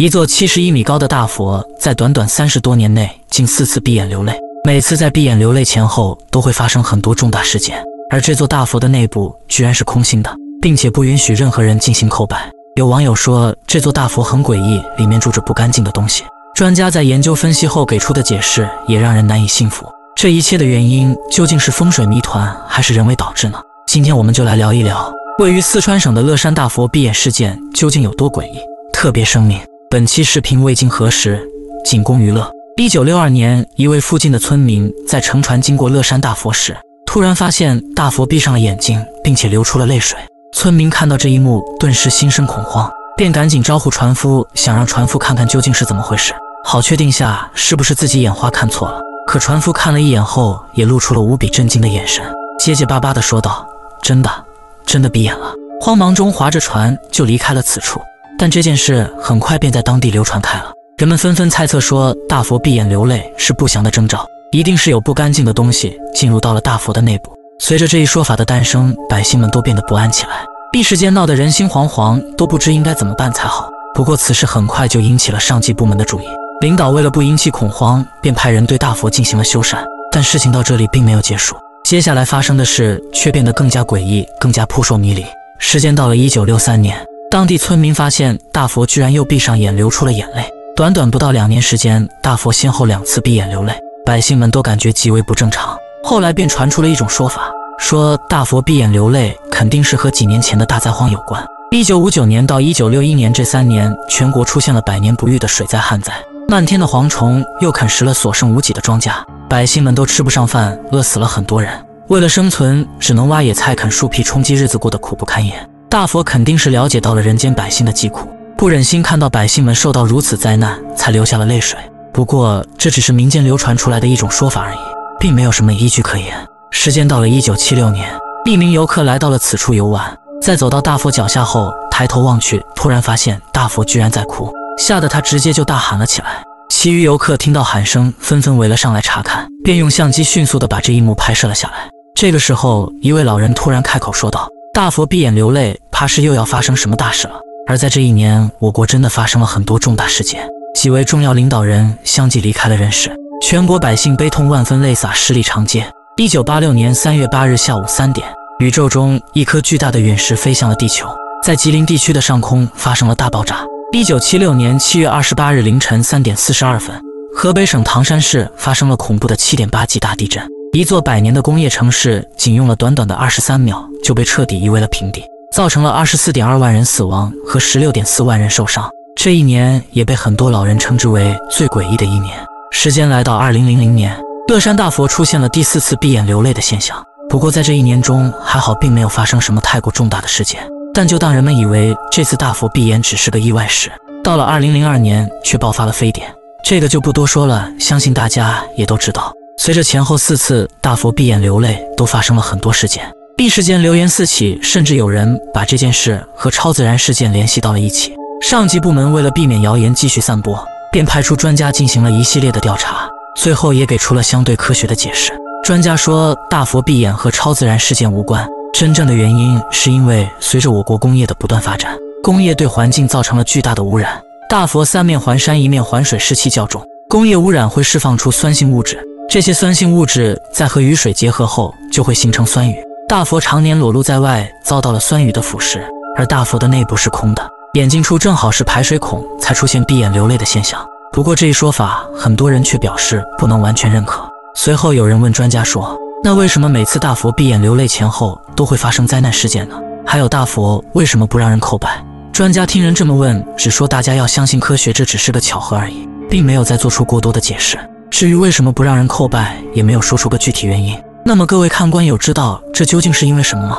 一座七十一米高的大佛，在短短三十多年内，近四次闭眼流泪。每次在闭眼流泪前后，都会发生很多重大事件。而这座大佛的内部居然是空心的，并且不允许任何人进行叩拜。有网友说，这座大佛很诡异，里面住着不干净的东西。专家在研究分析后给出的解释也让人难以信服。这一切的原因究竟是风水谜团，还是人为导致呢？今天我们就来聊一聊，位于四川省的乐山大佛闭眼事件究竟有多诡异。特别声明。本期视频未经核实，仅供娱乐。一九六二年，一位附近的村民在乘船经过乐山大佛时，突然发现大佛闭上了眼睛，并且流出了泪水。村民看到这一幕，顿时心生恐慌，便赶紧招呼船夫，想让船夫看看究竟是怎么回事，好确定下是不是自己眼花看错了。可船夫看了一眼后，也露出了无比震惊的眼神，结结巴巴地说道：“真的，真的闭眼了。”慌忙中划着船就离开了此处。但这件事很快便在当地流传开了，人们纷纷猜测说，大佛闭眼流泪是不祥的征兆，一定是有不干净的东西进入到了大佛的内部。随着这一说法的诞生，百姓们都变得不安起来，一时间闹得人心惶惶，都不知应该怎么办才好。不过此事很快就引起了上级部门的注意，领导为了不引起恐慌，便派人对大佛进行了修缮。但事情到这里并没有结束，接下来发生的事却变得更加诡异，更加扑朔迷离。时间到了一九六三年。当地村民发现大佛居然又闭上眼，流出了眼泪。短短不到两年时间，大佛先后两次闭眼流泪，百姓们都感觉极为不正常。后来便传出了一种说法，说大佛闭眼流泪肯定是和几年前的大灾荒有关。一九五九年到一九六一年这三年，全国出现了百年不遇的水灾旱灾，漫天的蝗虫又啃食了所剩无几的庄稼，百姓们都吃不上饭，饿死了很多人。为了生存，只能挖野菜、啃树皮充饥，日子过得苦不堪言。大佛肯定是了解到了人间百姓的疾苦，不忍心看到百姓们受到如此灾难，才流下了泪水。不过这只是民间流传出来的一种说法而已，并没有什么依据可言。时间到了一九七六年，一名游客来到了此处游玩，在走到大佛脚下后，抬头望去，突然发现大佛居然在哭，吓得他直接就大喊了起来。其余游客听到喊声，纷纷围了上来查看，便用相机迅速的把这一幕拍摄了下来。这个时候，一位老人突然开口说道。大佛闭眼流泪，怕是又要发生什么大事了。而在这一年，我国真的发生了很多重大事件，几位重要领导人相继离开了人世，全国百姓悲痛万分，泪洒十里长街。一九八六年三月八日下午三点，宇宙中一颗巨大的陨石飞向了地球，在吉林地区的上空发生了大爆炸。一九七六年七月二十八日凌晨三点四十二分，河北省唐山市发生了恐怖的七点八级大地震。一座百年的工业城市，仅用了短短的二十三秒就被彻底夷为了平地，造成了二十四点二万人死亡和十六点四万人受伤。这一年也被很多老人称之为最诡异的一年。时间来到二零零零年，乐山大佛出现了第四次闭眼流泪的现象。不过在这一年中，还好并没有发生什么太过重大的事件。但就当人们以为这次大佛闭眼只是个意外时，到了二零零二年却爆发了非典。这个就不多说了，相信大家也都知道。随着前后四次大佛闭眼流泪，都发生了很多事件，一时间流言四起，甚至有人把这件事和超自然事件联系到了一起。上级部门为了避免谣言继续散播，便派出专家进行了一系列的调查，最后也给出了相对科学的解释。专家说，大佛闭眼和超自然事件无关，真正的原因是因为随着我国工业的不断发展，工业对环境造成了巨大的污染。大佛三面环山，一面环水，湿气较重，工业污染会释放出酸性物质。这些酸性物质在和雨水结合后，就会形成酸雨。大佛常年裸露在外，遭到了酸雨的腐蚀，而大佛的内部是空的，眼睛处正好是排水孔，才出现闭眼流泪的现象。不过这一说法，很多人却表示不能完全认可。随后有人问专家说：“那为什么每次大佛闭眼流泪前后都会发生灾难事件呢？还有大佛为什么不让人叩拜？”专家听人这么问，只说大家要相信科学，这只是个巧合而已，并没有再做出过多的解释。至于为什么不让人叩拜，也没有说出个具体原因。那么各位看官有知道这究竟是因为什么吗？